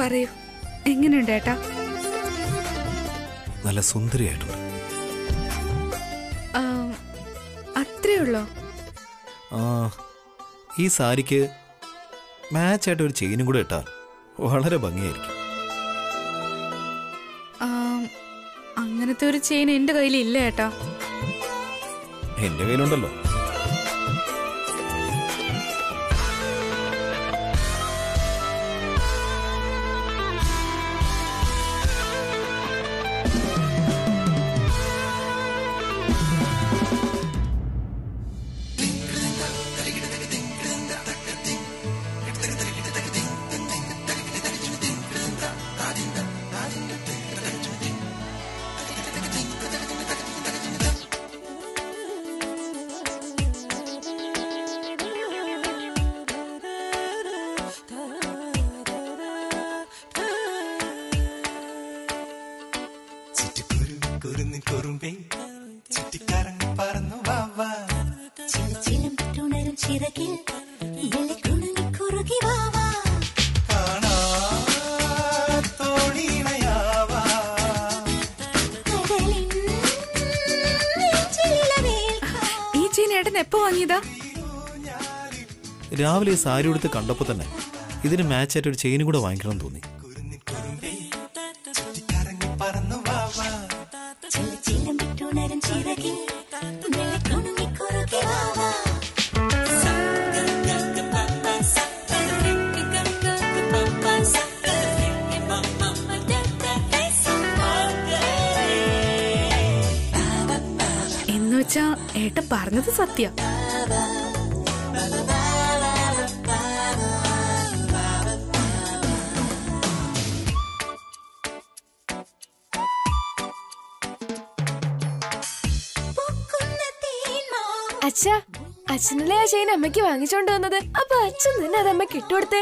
പറയൂ. എങ്ങനെയുണ്ട് ഏട്ടാ? നല്ല സുന്ദരിയായിട്ടുണ്ട്. അത്രേ ഉള്ളോ ഈ സാരിക്ക് മാച്ചായിട്ട് ഒരു ചെയിനും കൂടെ ഇട്ടാൽ വളരെ ഭംഗിയായിരിക്കും. അങ്ങനത്തെ ഒരു ചെയിൻ എന്റെ കയ്യിൽ ഇല്ല ഏട്ടാ. എന്റെ കയ്യിലുണ്ടല്ലോ. എപ്പോ വാങ്ങിയതാ? രാവിലെ സാരി ഉടുത്ത് കണ്ടപ്പോ തന്നെ ഇതിന് മാച്ചായിട്ട് ഒരു ചെയിനും കൂടെ വാങ്ങിക്കണം തോന്നി. പറഞ്ഞത് സത്യ. അച്ഛനല്ലേ ആ ചെയിൻ അമ്മയ്ക്ക് വാങ്ങിച്ചോണ്ട് വന്നത്? അപ്പൊ അച്ഛൻ തന്നെ അത് അമ്മയ്ക്ക് ഇട്ടുകൊടുത്തേ?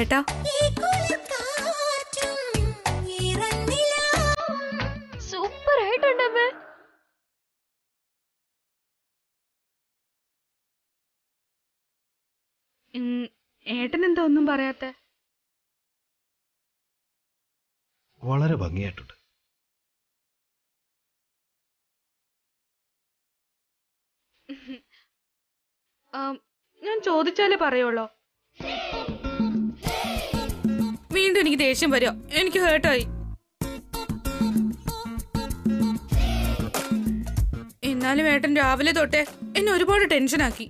ഈ സൂപ്പർ ആയിട്ടുണ്ട് അമ്മ. ഉം, ഏട്ടൻ എന്താ ഒന്നും പറയാത്ത? വളരെ ഭംഗിയായിട്ടുണ്ട്. ഞാൻ ചോദിച്ചാലേ പറയുള്ളോ? വീണ്ടും എനിക്ക് ദേഷ്യം വരുമോ എനിക്ക് ഹേർട്ടായി എന്നാലും ഏട്ടൻ രാവിലെ തൊട്ടേ എന്നെ ഒരുപാട് ടെൻഷനാക്കി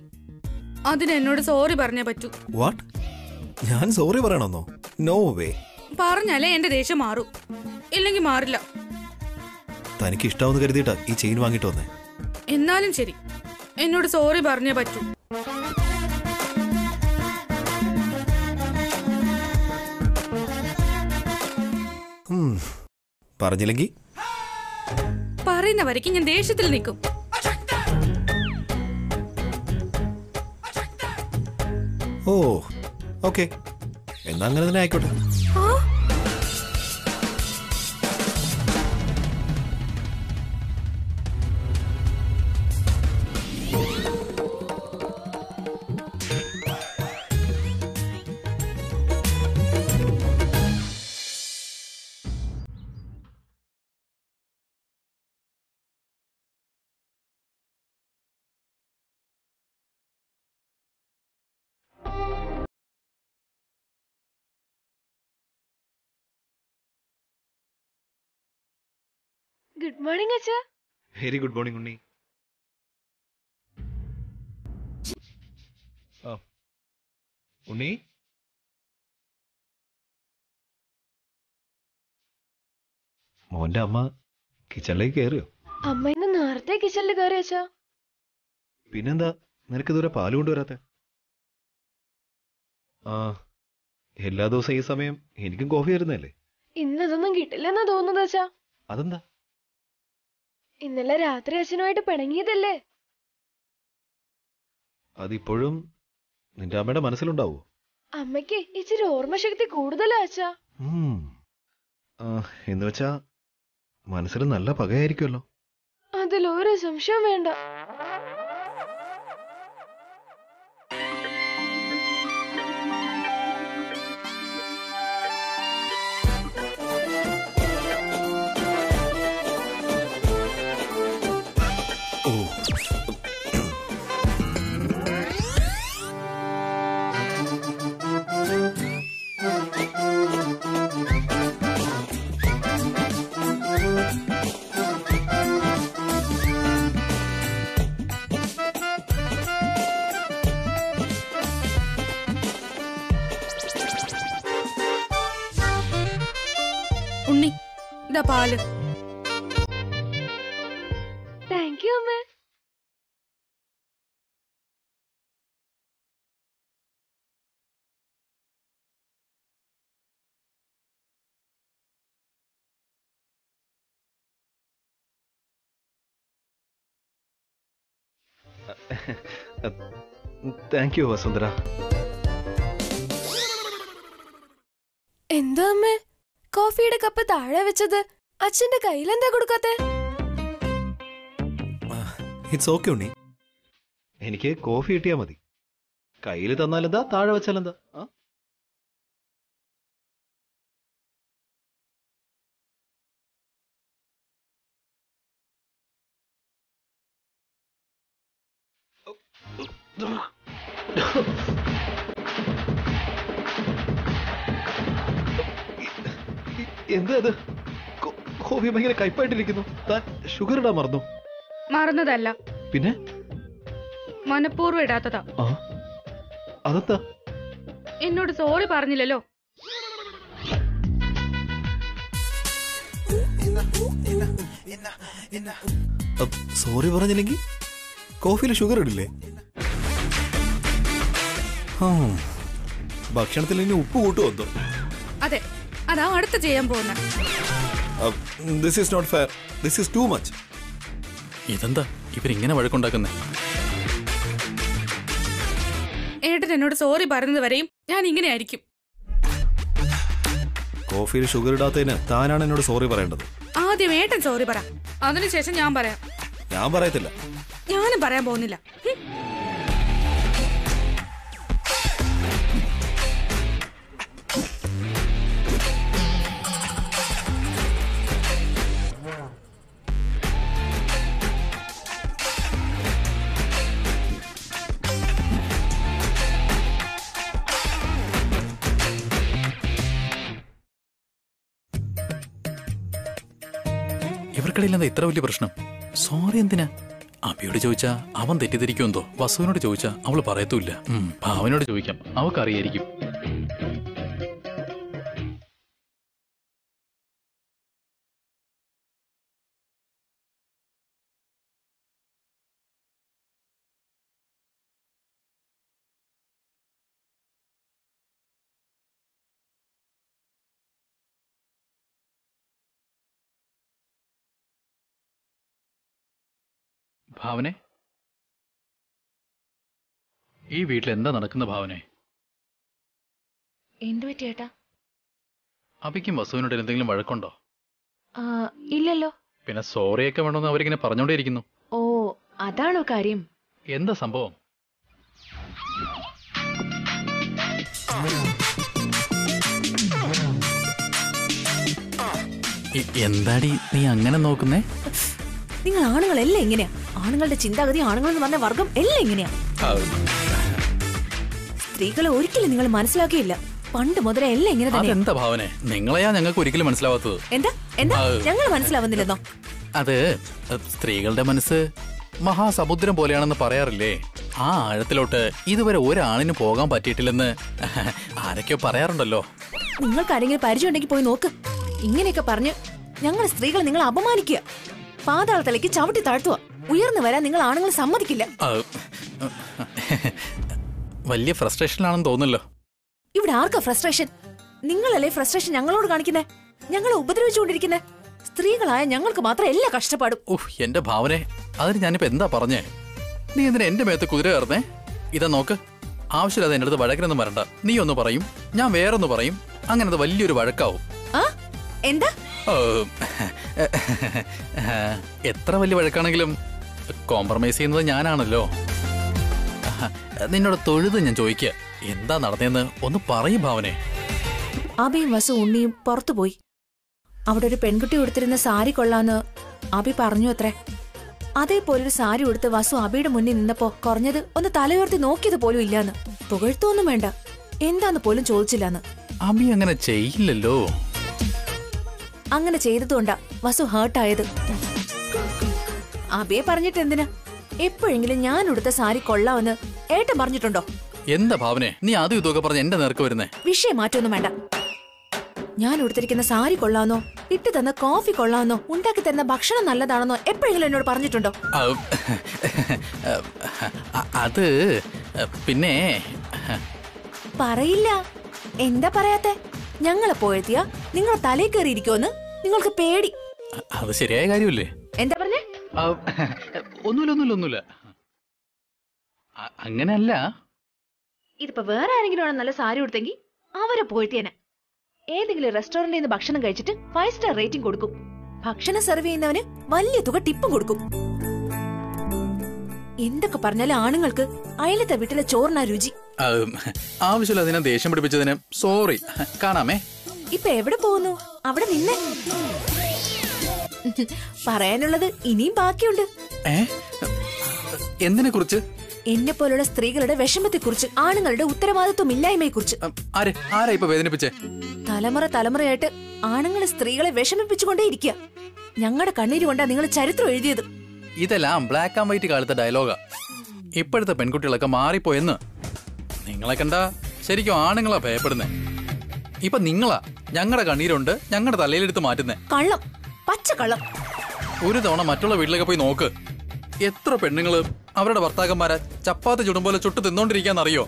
അതിന് എന്നോട് സോറി പറഞ്ഞേ പറ്റൂ. വാട്ട് ഞാൻ സോറി പറയണമെന്നോ? നോ വേ പറഞ്ഞാലേ എന്റെ ദേഷ്യം മാറൂ. ഇല്ലെങ്കിൽ മാറില്ല. തനിക്ക് ഇഷ്ടാവെന്ന് കരുതിട്ടാ ഈ ചെയിൻ വാങ്ങിട്ട് വന്നേ. എന്നാലും ശരി. എന്നോട് സോറി പറഞ്ഞേ പറ്റൂ. പറഞ്ഞില്ലെങ്കി? പറയുന്ന വരയ്ക്ക് ഞാൻ ദേഷ്യത്തിൽ നിൽക്കും. Oh okay. എന്നാ അങ്ങനെ തന്നെ ആയിക്കോട്ടെ. ഗുഡ് മോർണിംഗ് അച്ഛാ. Very good morning Unni. Unni? മോന്റെ അമ്മ കിച്ചണിലേക്ക് കയറിയോ അമ്മ ഇന്ന് നേരത്തെ കിച്ചണിൽ കയറി അച്ഛാ. പിന്നെന്താ? നിനക്ക് ഇതുവരെ പാൽ കൊണ്ടുവരാത്ത? ആ എല്ലാ ദിവസവും ഈ സമയം എനിക്കും കോഫി വരുന്നല്ലേ ഇന്നതൊന്നും കിട്ടില്ലെന്നാ തോന്നുന്നത് അച്ഛാ. അതെന്താ? ഇന്നലെ രാത്രി അച്ഛനുമായിട്ട് പിണങ്ങിയതല്ലേ? അതിപ്പോഴും നിന്റെ അമ്മയുടെ മനസ്സിലുണ്ടാവോ? അമ്മയ്ക്ക് ഇച്ചിരി ഓർമ്മശക്തി കൂടുതലാ അച്ഛാ. എന്ന് വെച്ചാ മനസ്സിൽ നല്ല പകയായിരിക്കുമല്ലോ. അതിലൊരു സംശയം വേണ്ട. ഇതാ പാൽ. താങ്ക് യു അമ്മേ. താങ്ക് യു വസുന്ധര എന്താ അമ്മേ? കോഫിയുടെ കപ്പ് താഴെ വെച്ചത് അച്ഛന്റെ കയ്യിലെന്താ കൊടുക്കാത്തെ? ഇറ്റ്സ് ഓക്കെ ഉണ്ണി. എനിക്ക് കോഫി കിട്ടിയാ മതി. കയ്യിൽ തന്നാലെന്താ താഴെ വെച്ചാലെന്താ? ആ? എന്താ അത്? കോഫി ഭയങ്കര കയ്പായിട്ടിരിക്കുന്നു. താൻ ഷുഗർ ഇടാൻ മറന്നു? മറന്നതല്ല. പിന്നെ? മനഃപൂർവം ഇടാത്തതാ. അതെന്താ? എന്നോട് സോറി പറഞ്ഞില്ലല്ലോ. സോറി പറഞ്ഞില്ലെങ്കിൽ കോഫിയിൽ ഷുഗർ ഇടില്ലേ? ഭക്ഷണത്തിൽ ഇനി ഉപ്പ് കൂട്ടുമോ അതെ. അതാ അടുത്ത് ചെയ്യാൻ പോകുന്ന. This is not fair this is too much ഇതെന്താ? ഇവരിങ്ങനെ വഴക്കുണ്ടാക്കുന്നേ? ഏട്ടൻ എന്നോട് സോറി പറഞ്ഞത് വരെയും ഞാൻ ഇങ്ങനെ ആയിരിക്കും. കോഫിയിൽ ഷുഗർ ഇടാത്തതിന് താനാണ് എന്നോട് സോറി പറയേണ്ടത്. ആദ്യം ഏട്ടൻ സോറി പറ. അതിനുശേഷം ഞാൻ പറയാം. ഞാൻ പറയത്തില്ല. ഞാനും പറയാൻ പോകുന്നില്ല. ഇവർക്കിടയിൽ ഇത്ര വലിയ പ്രശ്നം? സോറി എന്തിനാ? അബിയോട് ചോദിച്ചാ അവൻ തെറ്റിദ്ധരിക്കുമെന്തോ? വസുവിനോട് ചോദിച്ചാ അവൾ പറയത്തൂല്ല ഭാവനോട് ചോദിക്കാം. അവക്കറിയായിരിക്കും. ഭാവനെ? ഈ വീട്ടിൽ എന്താ നടക്കുന്ന ഭാവനെ? എന്തു പറ്റി ഏട്ടാ? അബിക്കും വസുവിനോട് എന്തെങ്കിലും വഴക്കുണ്ടോ? ആ, ഇല്ലല്ലോ. പിന്നെ സോറിയൊക്കെ വേണമെന്ന് അവരിങ്ങനെ പറഞ്ഞോണ്ടേയിരിക്കുന്നു. ഓ അതാണോ കാര്യം? എന്താ സംഭവം? എന്താടി നീ അങ്ങനെ നോക്കുന്നേ? നിങ്ങൾ ആണുങ്ങളെല്ലാം എങ്ങനെയാ ആണുങ്ങളുടെ ചിന്താഗതി ആണുങ്ങൾ എന്ന് പറഞ്ഞ വർഗം എല്ലാം ഇങ്ങനെയാ സ്ത്രീകളെ ഒരിക്കലും നിങ്ങൾ മനസ്സിലാക്കിയില്ല. പണ്ട് മുതലേ എല്ലാം ഇങ്ങനെ തന്നെ എന്താ ഭാവനെ? നിങ്ങളെയാ ഞങ്ങൾക്ക് ഒരിക്കലും മനസ്സിലാവാത്തത്. എന്താ? എന്താ? ഞങ്ങൾ മനസ്സിലാവുന്നില്ലെന്നോ? അത് സ്ത്രീകളുടെ മനസ്സ് മഹാസമുദ്രം പോലെയാണെന്ന് പറയാറില്ലേ? ആ ആഴത്തിലോട്ട് ഇതുവരെ ഒരാണിന് പോകാൻ പറ്റിയിട്ടില്ലെന്ന് ആരൊക്കെയോ പറയാറുണ്ടല്ലോ. നിങ്ങൾക്ക് ആരെങ്കിലും പരിചയം ഉണ്ടെങ്കിൽ പോയി നോക്ക്. ഇങ്ങനെയൊക്കെ പറഞ്ഞ് ഞങ്ങൾ സ്ത്രീകൾ നിങ്ങൾ അപമാനിക്കുക. പാതാളത്തിലേക്ക് ചവിട്ടി താഴ്ത്തുക. ഉയർന്നു വരാൻ നിങ്ങൾ ആണുങ്ങൾ സമ്മതിക്കില്ല. വലിയ ഫ്രസ്ട്രേഷൻ ആണെന്ന് തോന്നുന്നല്ലോ. ഇവിടെ ആർക്കാ ഫ്രസ്ട്രേഷൻ? നിങ്ങളല്ലേ ഫ്രസ്ട്രേഷൻ ഞങ്ങളോട് കാണിക്കുന്നേ? ഞങ്ങളെ ഉപദ്രവിച്ചുകൊണ്ടിരിക്കുന്നേ? സ്ത്രീകളായ ഞങ്ങൾക്ക് മാത്രം എല്ലാ കഷ്ടപ്പാടും. ഓഹ് എന്റെ ഭാവനെ അതിന് ഞാനിപ്പോ എന്താ പറഞ്ഞേ? നീ എന്തിനാ എന്റെ മേത്ത് കുതിര കയറുന്നേ? ഇതാ നോക്ക് ആവശ്യമില്ലാതെ എന്റെ അടുത്ത് വഴക്കിനൊന്നും വരണ്ട. നീ ഒന്ന് പറയും ഞാൻ വേറൊന്ന് പറയും അങ്ങനെ അത് വലിയൊരു വഴക്കാവും. എന്താ? എത്ര വലിയ വഴക്കാണെങ്കിലും കോംപ്രമൈസ് ചെയ്യുന്നത് ഞാനാണല്ലോ. നിന്നോട് തൊഴുത് ഞാൻ ചോദിക്കുക എന്താ നടന്നതെന്ന് ഒന്ന് പറയും ഭാവനെ. അബിയും വസു ഉണ്ണിയും പുറത്തുപോയി അവിടെ ഒരു പെൺകുട്ടി ഉടുത്തിരുന്ന സാരി കൊള്ളാന്ന് അബി പറഞ്ഞു അത്രേ. അതേപോലൊരു സാരി ഉടുത്ത് വസു അബിയുടെ മുന്നിൽ നിന്നപ്പോ കുറഞ്ഞത് ഒന്ന് തലയുയർത്തി നോക്കിയത് പോലും ഇല്ലാന്ന്. പുകഴ്ത്തൊന്നും വേണ്ട. എന്താന്ന് പോലും ചോദിച്ചില്ലാന്ന്. അബി അങ്ങനെ ചെയ്യില്ലല്ലോ. അങ്ങനെ ചെയ്തതുകൊണ്ടാ വസു ഹേർട്ടായത് അബിയെ പറഞ്ഞിട്ട് എന്തിനാ? എപ്പോഴെങ്കിലും ഞാൻ ഉടുത്ത സാരി കൊള്ളാമെന്ന് ഏട്ടൻ പറഞ്ഞിട്ടുണ്ടോ? എന്താ ഭാവനെ? നീ അതും ഇതൊക്കെ പറഞ്ഞ് എന്റെ നേർക്ക് വരുന്നേ. വിഷയം മാറ്റൊന്നും വേണ്ട. ഞാൻ ഉടുത്തിരിക്കുന്ന സാരി കൊള്ളാമെന്നോ ഇട്ട് തന്ന കോഫി കൊള്ളാമെന്നോ ഉണ്ടാക്കി തരുന്ന ഭക്ഷണം നല്ലതാണെന്നോ എപ്പോഴെങ്കിലും എന്നോട് പറഞ്ഞിട്ടുണ്ടോ? അത് പിന്നെ പറയില്ല. എന്താ പറയാത്തെ? ഞങ്ങളെ പോയെത്തിയ നിങ്ങളെ തലയിൽ കയറിയിരിക്കുമെന്ന് നിങ്ങൾക്ക് പേടി. അത് ശരിയായ കാര്യമല്ലേ? ഒന്നുമില്ല ഒന്നുമില്ല ഒന്നുമില്ല. അ- അങ്ങനെയല്ല ഇതിപ്പോ വേറെ ആരെങ്കിലും ആണ് നല്ല സാരി കൊടുത്തെങ്കിൽ അവരെ പോയിട്ട് ഏതെങ്കിലും റെസ്റ്റോറന്റിൽ നിന്ന് ഭക്ഷണം കഴിച്ചിട്ട് ഫൈവ് സ്റ്റാർ റേറ്റിംഗ് കൊടുക്കും. ഭക്ഷണം സെർവ് ചെയ്യുന്നവന് വലിയ തുക ടിപ്പും കൊടുക്കും. എന്തൊക്കെ പറഞ്ഞാലും ആണുങ്ങൾക്ക് അയലത്തെ വീട്ടിലെ ചോറിനാ രുചി. ആവശ്യമില്ല അതിനെ ദേഷ്യം പിടിപ്പിച്ചതിന് സോറി കാണാമേ. ഇപ്പൊ എവിടെ പോകുന്നു? അവിടെ നിന്നെ. പറയാനുള്ളത് ഇനിയും ബാക്കിയുണ്ട്. എന്തിനെ കുറിച്ച് എന്നെ പോലുള്ള സ്ത്രീകളുടെ വിഷമത്തെ കുറിച്ച് ആണുങ്ങളുടെ ഉത്തരവാദിത്വം ഇല്ലായ്മയെ കുറിച്ച് തലമുറ തലമുറയായിട്ട് ആണുങ്ങൾ സ്ത്രീകളെ വിഷമിപ്പിച്ചുകൊണ്ടേ ഇരിക്കുക ഞങ്ങളുടെ കണ്ണീര് കൊണ്ടാ നിങ്ങൾ ചരിത്രം എഴുതിയത്. ഇതെല്ലാം ബ്ലാക്ക് ആൻഡ് വൈറ്റ് കാലത്തെ ഡയലോഗാ ഇപ്പോഴത്തെ പെൺകുട്ടികളൊക്കെ മാറിപ്പോയെന്ന് നിങ്ങളെ കണ്ടാ ശരിക്കും ആണുങ്ങളാ ഭയപ്പെടുന്നേ. ഇപ്പൊ നിങ്ങളാ ഞങ്ങളുടെ കണ്ണീരുണ്ട് ഞങ്ങളുടെ തലയിലെടുത്ത് മാറ്റുന്നേ. കള്ളം. പച്ചക്കള്ളം. ഒരു തവണ മറ്റുള്ള വീട്ടിലൊക്കെ പോയി നോക്ക്. എത്ര പെണ്ണുങ്ങൾ അവരുടെ ഭർത്താക്കന്മാരെ ചപ്പാത്തി ചുടും പോലെ ചുട്ടു തിന്നോണ്ടിരിക്കാന്നറിയോ?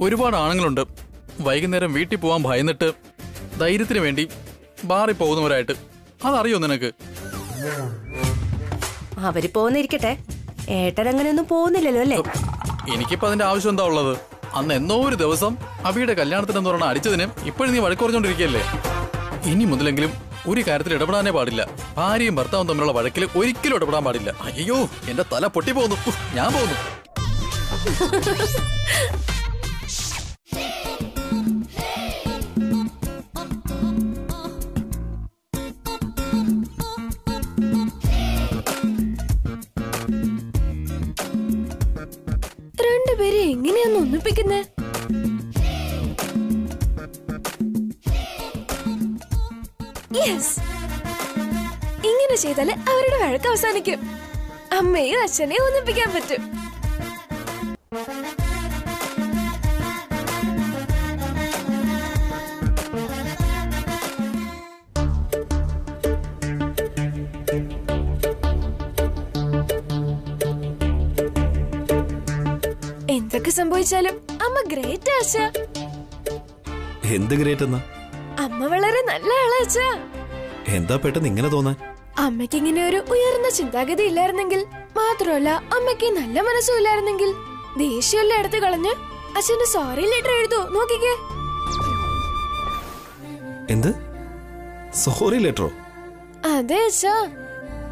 ഒരുപാട് ആണുങ്ങളുണ്ട്. വൈകുന്നേരം വീട്ടിൽ പോവാൻ ഭയന്നിട്ട് ധൈര്യത്തിന് വേണ്ടി ബാറി പോകുന്നവരായിട്ട്. അതറിയോ നിനക്ക്? അവർ പോന്നിരിക്കട്ടെ. ഏട്ടൻ അങ്ങനെയൊന്നും പോകുന്നില്ലല്ലോ അല്ലേ? എനിക്കിപ്പോ അതിന്റെ ആവശ്യം എന്താ ഉള്ളത്? അന്ന് എന്നോ ഒരു ദിവസം അബിയുടെ കല്യാണത്തിനെന്ന് പറഞ്ഞ അടിച്ചതിന് ഇപ്പോഴും നീ വഴക്കുറഞ്ഞോണ്ടിരിക്കല്ലേ ഇനി മുതലെങ്കിലും ഒരു കാര്യത്തിൽ ഇടപെടാനേ പാടില്ല. ഭാര്യയും ഭർത്താവും തമ്മിലുള്ള വഴക്കിൽ ഒരിക്കലും ഇടപെടാൻ പാടില്ല. അയ്യോ എന്റെ തല പൊട്ടി പോകുന്നു. ഞാൻ പോകുന്നു. രണ്ടുപേരെ എങ്ങനെയാന്ന് ഒന്നിപ്പിക്കുന്നേ? ചെയ്താൽ അവരുടെ വഴക്ക് അവസാനിക്കും. അമ്മയും അച്ഛനെയും ഒന്നിപ്പിക്കാൻ പറ്റും. എന്തൊക്കെ സംഭവിച്ചാലും അമ്മ ഗ്രേറ്റ് ആശ എന്ത് ഗ്രേറ്റ് എന്നാ? അമ്മ വളരെ നല്ല ആളാച്ച എന്താ പെട്ടെന്ന് ഇങ്ങനെ തോന്നാൻ? അമ്മയ്ക്ക് ഇങ്ങനെ ഒരു ഉയർന്ന ചിന്താഗതി ഇല്ലായിരുന്നെങ്കിൽ മാത്രമല്ല അമ്മയ്ക്ക് നല്ല മനസ്സും ഇല്ലായിരുന്നെങ്കിൽ ദേഷ്യമല്ല എടുത്ത് കളഞ്ഞ്? അച്ഛന്റെ സോറി ലെറ്റർ എഴുതൂ നോക്കിക്കേ. എന്ത്? സോറി ലെറ്ററോ അതെ അച്ഛാ.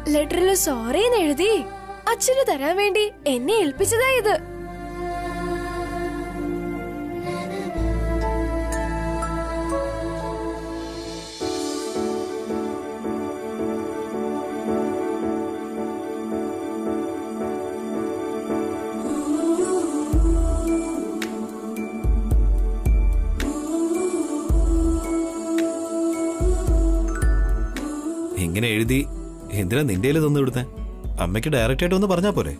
ലെറ്ററിൽ സോറി എന്ന് എഴുതി അച്ഛന് തരാൻ വേണ്ടി എന്നെ ഏൽപ്പിച്ചതാ ഇങ്ങനെ എഴുതി എന്തിനാ നിന്റെ തന്നു കൊടുത്തേ? അമ്മയ്ക്ക് ഡയറക്റ്റ് ആയിട്ട് ഒന്ന് പറഞ്ഞാ പോരെ.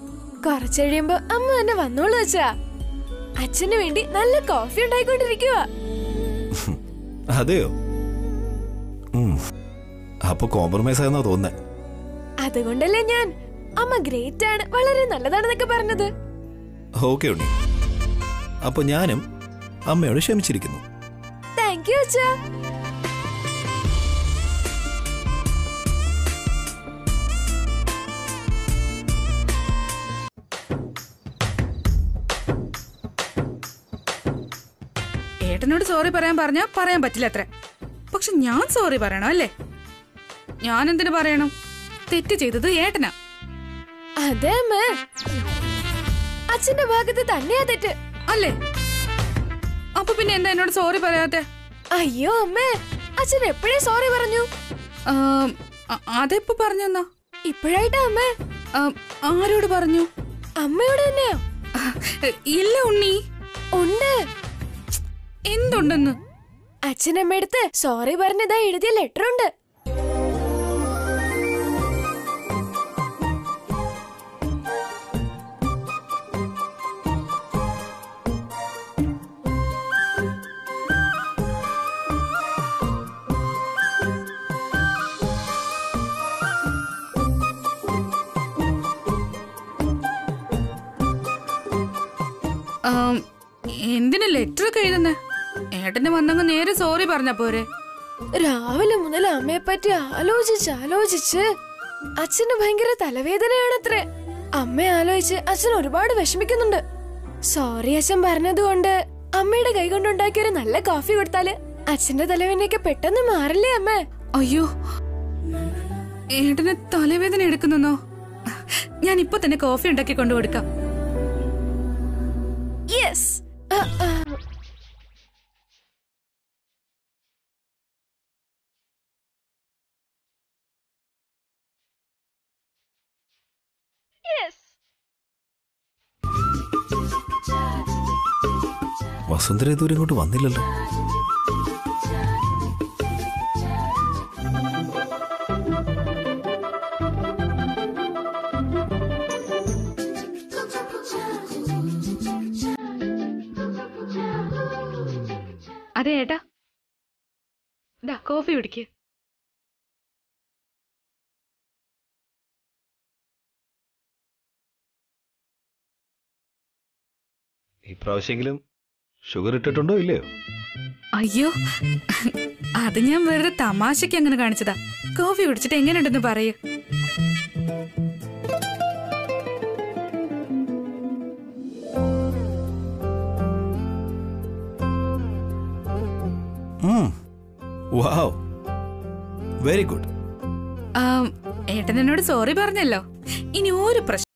കുറച്ചഴിയുമ്പോ അമ്മ തന്നെ വന്നോളൂ വെച്ചാ അച്ഛന് വേണ്ടി നല്ല കോഫി ഉണ്ടായിക്കൊണ്ടിരിക്കുക അതെയോ. അപ്പൊ കോംപ്രമൈസ് ആയെന്നാ തോന്നുന്നേ. അതുകൊണ്ടല്ലേ ഞാൻ അമ്മ ഗ്രേറ്റ് ആണ് വളരെ നല്ലതാണെന്നൊക്കെ പറഞ്ഞത്. ഓക്കെ ഉണ്ണി. അപ്പൊ ഞാനും അമ്മയോട് ക്ഷമിച്ചിരിക്കുന്നു. താങ്ക് യു അച്ഛാ. ഏട്ടനോട് സോറി പറയാൻ പറഞ്ഞാ പറയാൻ പറ്റില്ല അത്ര. പക്ഷെ ഞാൻ സോറി പറയണം അല്ലേ? ഞാൻ എന്തിനു പറയണം? തെറ്റ് ചെയ്തത് ഏട്ടനാ. അതെ അച്ഛന്റെ ഭാഗത്ത് തന്നെയാ തെറ്റ്. അല്ലേ? അപ്പൊ പിന്നെ എന്താ എന്നോട് സോറി പറയാത്തെ? അയ്യോ അമ്മേ. അച്ഛൻ എപ്പോഴേ സോറി പറഞ്ഞു? അതെപ്പോ പറഞ്ഞെന്നാ? ഇപ്പോഴായിട്ടാ അമ്മേ. ആരോട് പറഞ്ഞു? അമ്മയോട് തന്നെയോ. ഇല്ല ഉണ്ണി. ഉണ്ട്. എന്തുണ്ടെന്ന്? അച്ഛനമ്മയടുത്ത് സോറി പറഞ്ഞതാ എഴുതിയ ലെറ്റർ ഉണ്ട്. എന്തിനാ ലെറ്റർ ഒക്കെ എഴുതുന്നേ? ഏട്ടന് വന്നങ്ങ് നേരെ സോറി പറഞ്ഞ പോരെ. രാവിലെ മുതൽ അമ്മയെ പറ്റി ആലോചിച്ച് ആലോചിച്ച് അച്ഛന് ഭയങ്കര തലവേദനയാണത്രേ. അമ്മ ആലോചിച്ച് അച്ഛൻ ഒരുപാട് വിഷമിക്കുന്നുണ്ട്. സോറി അച്ഛൻ പറഞ്ഞതുകൊണ്ട് അമ്മയുടെ കൈ കൊണ്ടുണ്ടാക്കിയ ഒരു നല്ല കോഫി കൊടുത്താൽ അച്ഛന്റെ തലവേദനയൊക്കെ പെട്ടെന്ന് മാറില്ലേ അമ്മ? അയ്യോ ഏട്ടന് തലവേദന എടുക്കുന്നോ ഞാൻ ഇപ്പൊ തന്നെ കോഫി ഉണ്ടാക്കി കൊണ്ടു കൊടുക്കാം യെസ് വസുന്ധര ഇതുവരെ ഇങ്ങോട്ട് വന്നില്ലല്ലോ. അതെ ഏട്ടാ. ദാ കോഫി കുടിക്ക്. ഇപ്രാവശ്യെങ്കിലും ഷുഗർ ഇട്ടിട്ടുണ്ടോ ഇല്ലയോ? അയ്യോ അത് ഞാൻ വെറുതെ തമാശക്ക് അങ്ങനെ കാണിച്ചതാ. കോഫി കുടിച്ചിട്ട് എങ്ങനെയുണ്ടെന്ന് പറയൂ. വാവ്. വെരി ഗുഡ് ഏട്ടൻ എന്നോട് സോറി പറഞ്ഞല്ലോ. ഇനി ഒരു പ്രശ്നം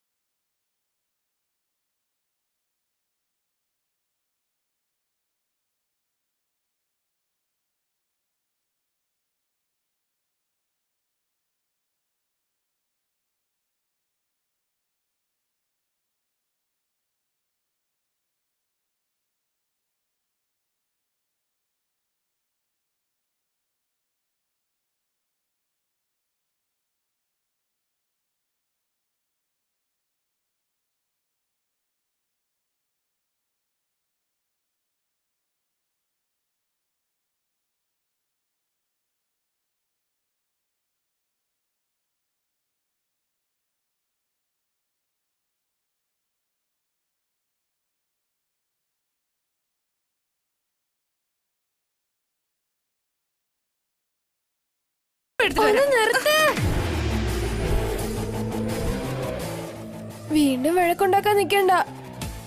വീണ്ടും വഴക്കുണ്ടാക്കാൻ നിക്കണ്ട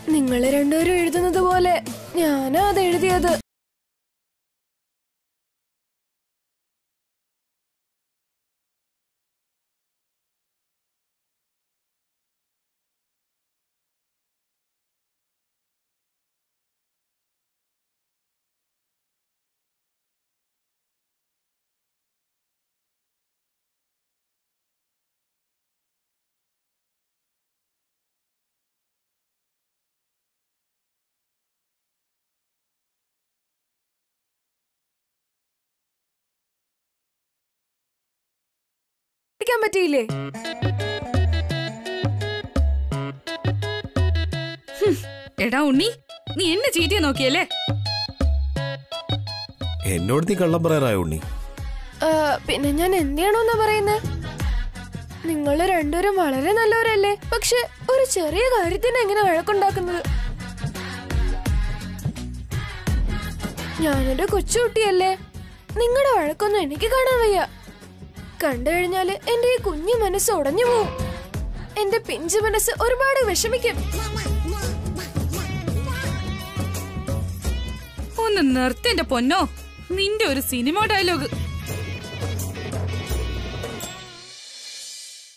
നിങ്ങൾ രണ്ടുപേരും എഴുതുന്നത് പോലെ ഞാനാ അത് എഴുതിയത്. സമ്മതിക്കാൻ പറ്റിയില്ലേ? എടാ ഉണ്ണി നീ എന്നെ ചീറ്റിയെ നോക്കിയല്ലേ? എന്നോട് നീ കള്ളം പറയാറായ ഉണ്ണി? പിന്നെ ഞാൻ എന്തിനാണോന്നാ പറയുന്നത് നിങ്ങൾ രണ്ടുപേരും വളരെ നല്ലവരല്ലേ? പക്ഷെ ഒരു ചെറിയ കാര്യത്തിന് എങ്ങനെ വഴക്കുണ്ടാക്കുന്നത്? ഞാനൊരു കൊച്ചുകുട്ടിയല്ലേ? നിങ്ങളുടെ വഴക്കൊന്നും എനിക്ക് കാണാൻ വയ്യ. കണ്ടു കഴിഞ്ഞാൽ എന്റെ ഈ കുഞ്ഞു മനസ്സ് ഉടഞ്ഞു പോവും. എന്റെ പിഞ്ചു മനസ്സ് ഒരുപാട് വിഷമിക്കും. ഒന്ന് നിർത്തി എന്റെ പൊന്നോ. നിന്റെ ഒരു സിനിമ ഡയലോഗ്